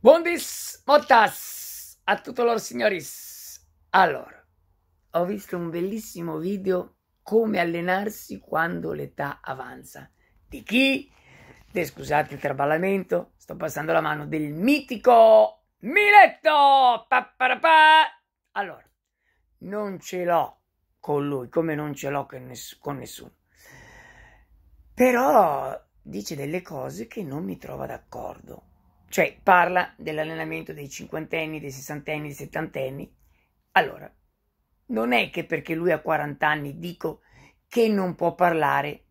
Buondis, mottas a tutti loro signoris. Allora, ho visto un bellissimo video come allenarsi quando l'età avanza. Di chi? De, scusate il traballamento, sto passando la mano del mitico Miletto! Papparapà! Allora, non ce l'ho con lui, come non ce l'ho con, ness- con nessuno. Però dice delle cose che non mi trova d'accordo. Cioè, parla dell'allenamento dei cinquantenni, dei sessantenni, dei settantenni. Allora, non è che perché lui ha 40 anni dico che non può parlare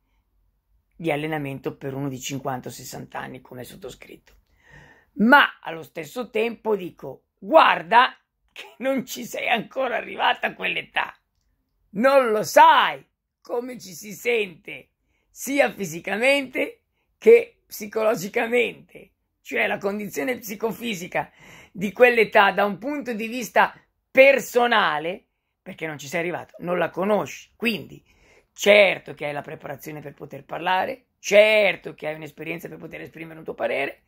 di allenamento per uno di 50 o 60 anni come sottoscritto. Ma allo stesso tempo dico, guarda che non ci sei ancora arrivata a quell'età. Non lo sai come ci si sente, sia fisicamente che psicologicamente cioè la condizione psicofisica di quell'età da un punto di vista personale, perché non ci sei arrivato, non la conosci. Quindi, certo che hai la preparazione per poter parlare, certo che hai un'esperienza per poter esprimere un tuo parere,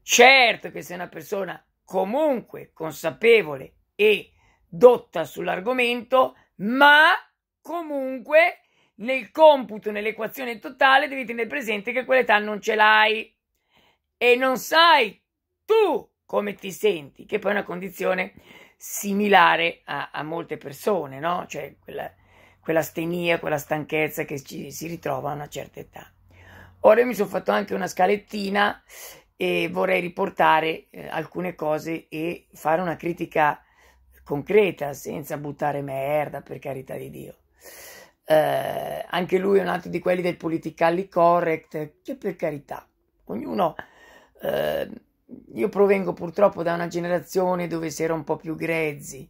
certo che sei una persona comunque consapevole e dotta sull'argomento, ma comunque nel computo, nell'equazione totale devi tenere presente che quell'età non ce l'hai e non sai tu come ti senti, che poi è una condizione similare a, a molte persone, no? Cioè quella, quella stenia, quella stanchezza che ci, si ritrova a una certa età. Ora mi sono fatto anche una scalettina e vorrei riportare eh, alcune cose e fare una critica concreta, senza buttare merda, per carità di Dio. Eh, anche lui è un altro di quelli del politically correct, che per carità, ognuno eh, io provengo purtroppo da una generazione dove si era un po' più grezzi,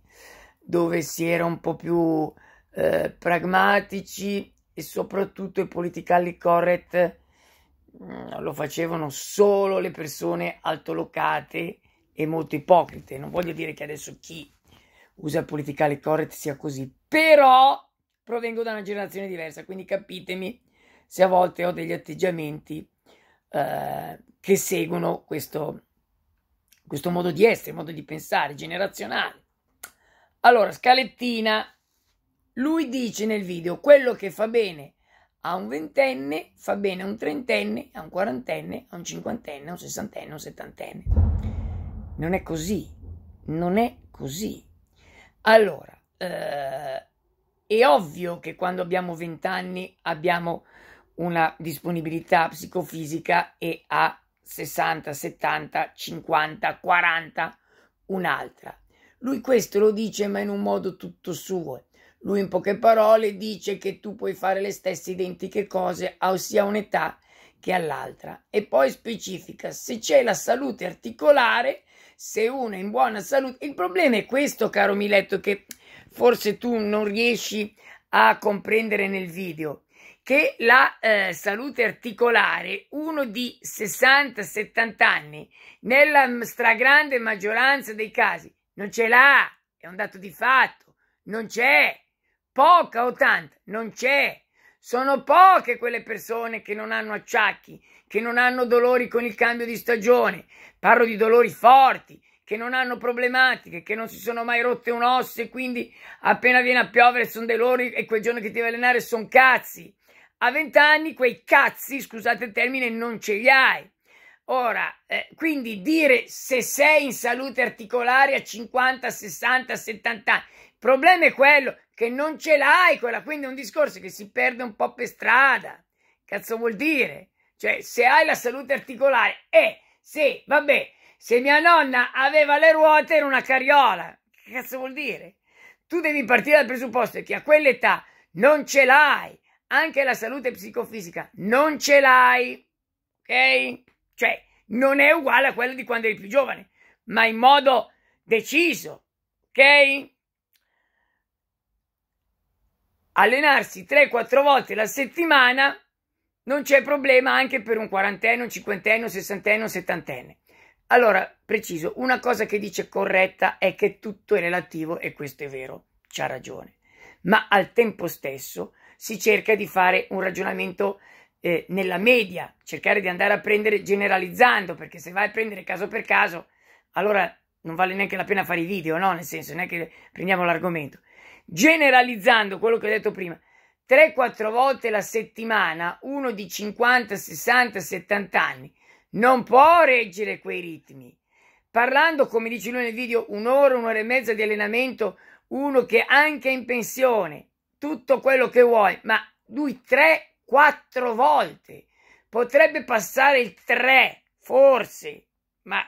dove si era un po' più eh, pragmatici e soprattutto i politically correct mm, lo facevano solo le persone altolocate e molto ipocrite. Non voglio dire che adesso chi usa il politically correct sia così, però provengo da una generazione diversa, quindi capitemi se a volte ho degli atteggiamenti eh, che seguono questo, questo modo di essere, modo di pensare generazionale. Allora, Scalettina, lui dice nel video quello che fa bene a un ventenne, fa bene a un trentenne, a un quarantenne, a un cinquantenne, a un sessantenne, a un settantenne. Non è così, non è così. Allora, eh, è ovvio che quando abbiamo vent'anni abbiamo una disponibilità psicofisica e a 60, 70, 50, 40 un'altra. Lui questo lo dice ma in un modo tutto suo. Lui in poche parole dice che tu puoi fare le stesse identiche cose sia a un'età che all'altra e poi specifica se c'è la salute articolare, se uno è in buona salute. Il problema è questo, caro Miletto, che forse tu non riesci a comprendere nel video che la eh, salute articolare, uno di 60-70 anni, nella stragrande maggioranza dei casi, non ce l'ha, è un dato di fatto, non c'è, poca o tanta, non c'è. Sono poche quelle persone che non hanno acciacchi, che non hanno dolori con il cambio di stagione, parlo di dolori forti, che non hanno problematiche, che non si sono mai rotte un osso e quindi appena viene a piovere sono dolori e quel giorno che ti devi allenare sono cazzi a 20 anni quei cazzi, scusate il termine, non ce li hai. Ora, eh, quindi dire se sei in salute articolare a 50, 60, 70 anni, il problema è quello che non ce l'hai quella, quindi è un discorso che si perde un po' per strada. Cazzo vuol dire? Cioè, se hai la salute articolare, eh, sì, vabbè, se mia nonna aveva le ruote era una carriola. Che cazzo vuol dire? Tu devi partire dal presupposto che a quell'età non ce l'hai anche la salute psicofisica non ce l'hai, ok? Cioè, non è uguale a quella di quando eri più giovane, ma in modo deciso, ok? Allenarsi 3-4 volte la settimana non c'è problema anche per un quarantenne, un cinquantenne, un sessantenne, un settantenne. Allora, preciso, una cosa che dice corretta è che tutto è relativo e questo è vero, c'ha ragione. Ma al tempo stesso si cerca di fare un ragionamento eh, nella media, cercare di andare a prendere generalizzando, perché se vai a prendere caso per caso, allora non vale neanche la pena fare i video, no? Nel senso, non è che prendiamo l'argomento. Generalizzando quello che ho detto prima, 3-4 volte la settimana, uno di 50, 60, 70 anni, non può reggere quei ritmi. Parlando, come dice lui nel video, un'ora, un'ora e mezza di allenamento, uno che anche in pensione, tutto quello che vuoi, ma lui 3-4 volte. Potrebbe passare il 3, forse, ma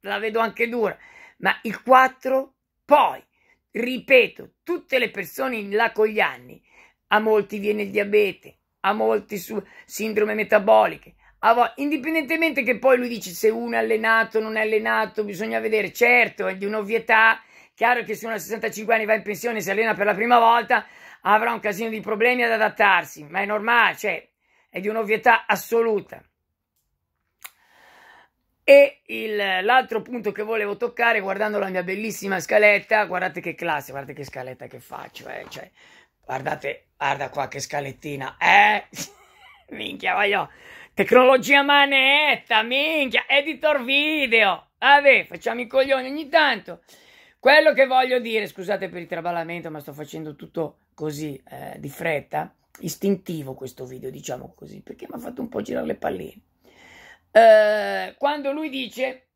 la vedo anche dura. Ma il 4 poi, ripeto, tutte le persone in là con gli anni, a molti viene il diabete, a molti su sindrome metaboliche, indipendentemente che poi lui dice se uno è allenato non è allenato, bisogna vedere, certo, è di un'ovvietà, chiaro che se uno a 65 anni va in pensione e si allena per la prima volta, avrà un casino di problemi ad adattarsi, ma è normale, cioè, è di un'ovvietà assoluta. E l'altro punto che volevo toccare, guardando la mia bellissima scaletta, guardate che classe, guardate che scaletta che faccio, eh, cioè, guardate, guarda qua che scalettina, eh, minchia, voglio, tecnologia manetta, minchia, editor video, vabbè, facciamo i coglioni ogni tanto. Quello che voglio dire, scusate per il traballamento, ma sto facendo tutto così, eh, di fretta, istintivo questo video, diciamo così, perché mi ha fatto un po' girare le palline. Eh, quando lui dice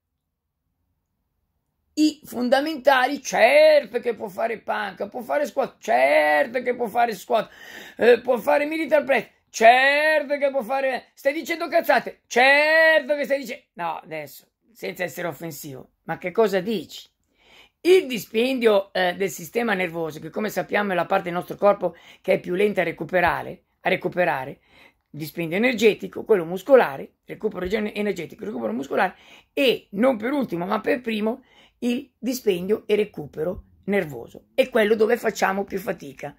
i fondamentali, certo che può fare panca, può fare squat, certo che può fare squat, eh, può fare military press, certo che può fare, stai dicendo cazzate, certo che stai dicendo, no, adesso, senza essere offensivo, ma che cosa dici? Il dispendio eh, del sistema nervoso, che come sappiamo è la parte del nostro corpo che è più lenta a recuperare, a recuperare dispendio energetico, quello muscolare, recupero energetico, recupero muscolare e non per ultimo ma per primo il dispendio e recupero nervoso. È quello dove facciamo più fatica,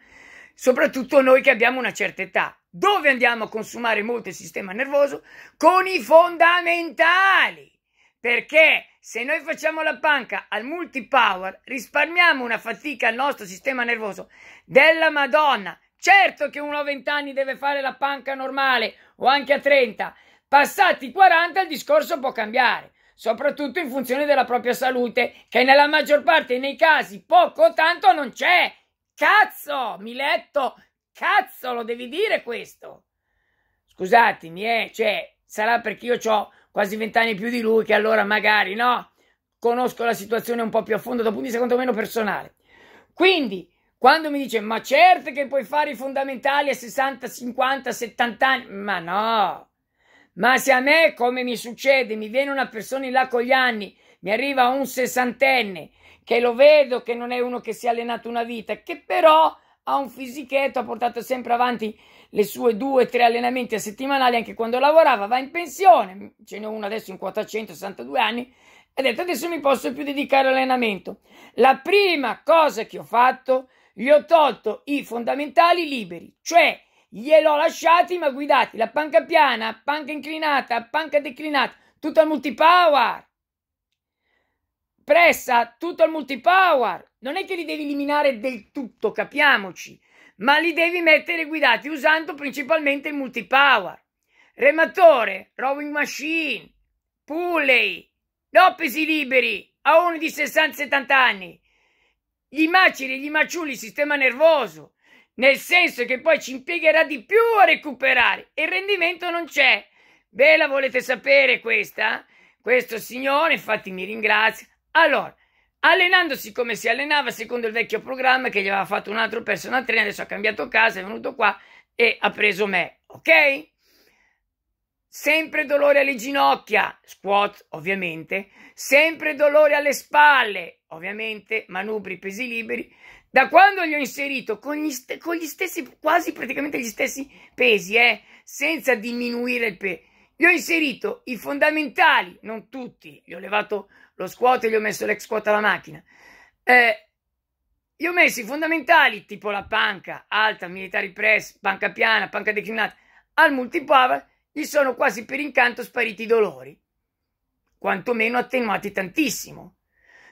soprattutto noi che abbiamo una certa età. Dove andiamo a consumare molto il sistema nervoso? Con i fondamentali. Perché se noi facciamo la panca al multipower risparmiamo una fatica al nostro sistema nervoso della Madonna Certo che uno a 20 anni deve fare la panca normale o anche a 30. Passati i 40 il discorso può cambiare, soprattutto in funzione della propria salute, che nella maggior parte dei casi poco o tanto non c'è. Cazzo, Miletto, cazzo, lo devi dire questo. Scusatemi, eh, cioè, sarà perché io ho quasi 20 anni più di lui che allora magari, no? Conosco la situazione un po' più a fondo da un punto di vista quantomeno personale. Quindi, quando mi dice, ma certo che puoi fare i fondamentali a 60, 50, 70 anni, ma no. Ma se a me, come mi succede, mi viene una persona in là con gli anni, mi arriva un sessantenne, che lo vedo che non è uno che si è allenato una vita, che però ha un fisichetto, ha portato sempre avanti le sue due o tre allenamenti a settimanali anche quando lavorava, va in pensione, ce n'è uno adesso in quota 162 anni, e ha detto adesso mi posso più dedicare all'allenamento. La prima cosa che ho fatto gli ho tolto i fondamentali liberi, cioè gliel'ho lasciati ma guidati la panca piana, panca inclinata, panca declinata, tutto al multipower. Pressa, tutto al multipower. Non è che li devi eliminare del tutto, capiamoci, ma li devi mettere guidati usando principalmente il multipower. Rematore, rowing machine, pulley, no pesi liberi a uno di 60-70 anni gli maceri, gli maciulli il sistema nervoso, nel senso che poi ci impiegherà di più a recuperare e il rendimento non c'è. Beh, la volete sapere questa? Questo signore, infatti mi ringrazia. Allora, allenandosi come si allenava secondo il vecchio programma che gli aveva fatto un altro personal trainer, adesso ha cambiato casa, è venuto qua e ha preso me, ok? sempre dolore alle ginocchia, squat ovviamente, sempre dolore alle spalle, ovviamente. Manubri pesi liberi, da quando gli ho inserito con gli, st- con gli stessi, quasi praticamente gli stessi pesi, eh, senza diminuire il peso, gli ho inserito i fondamentali, non tutti, gli ho levato lo squat e gli ho messo l'ex squat alla macchina, eh, gli ho messo i fondamentali tipo la panca alta, military press, panca piana, panca declinata, al multipower gli sono quasi per incanto spariti i dolori, quantomeno attenuati tantissimo.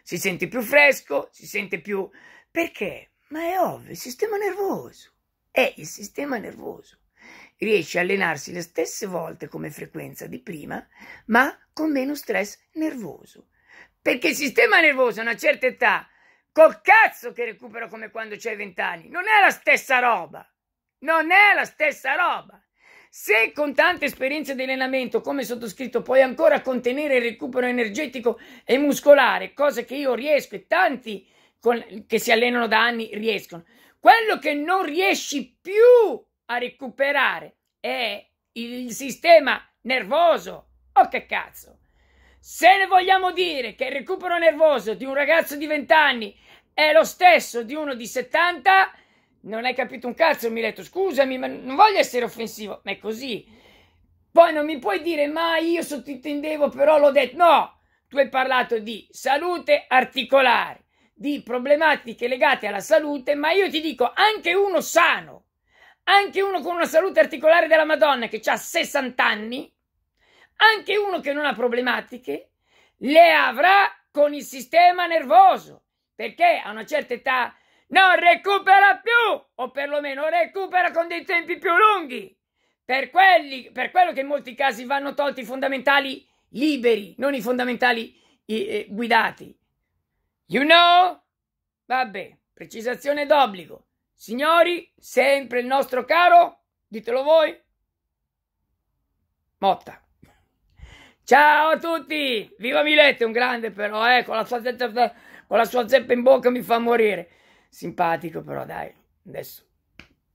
Si sente più fresco, si sente più... Perché? Ma è ovvio, il sistema nervoso. È il sistema nervoso. Riesce a allenarsi le stesse volte come frequenza di prima, ma con meno stress nervoso. Perché il sistema nervoso a una certa età, col cazzo che recupera come quando c'hai vent'anni, non è la stessa roba. Non è la stessa roba. Se con tante esperienze di allenamento come sottoscritto puoi ancora contenere il recupero energetico e muscolare, cosa che io riesco e tanti con, che si allenano da anni riescono, quello che non riesci più a recuperare è il sistema nervoso. Oh che cazzo! Se ne vogliamo dire che il recupero nervoso di un ragazzo di 20 anni è lo stesso di uno di 70, non hai capito un cazzo, Mileto. Scusami, ma non voglio essere offensivo, ma è così. Poi non mi puoi dire, ma io sottintendevo, però l'ho detto. No, tu hai parlato di salute articolare, di problematiche legate alla salute, ma io ti dico, anche uno sano anche uno con una salute articolare della Madonna che ha 60 anni, anche uno che non ha problematiche, le avrà con il sistema nervoso, perché a una certa età non recupera più, o perlomeno recupera con dei tempi più lunghi. Per, quelli, per quello che in molti casi vanno tolti i fondamentali liberi, non i fondamentali eh, guidati. You know? Vabbè, precisazione d'obbligo. Signori, sempre il nostro caro, ditelo voi, Motta. Ciao a tutti! Viva Milette, un grande però, eh, con la, sua zeppa, con la sua zeppa in bocca mi fa morire. Simpatico però, dai, adesso.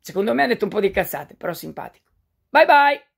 Secondo me ha detto un po' di cazzate, però simpatico. Bye bye!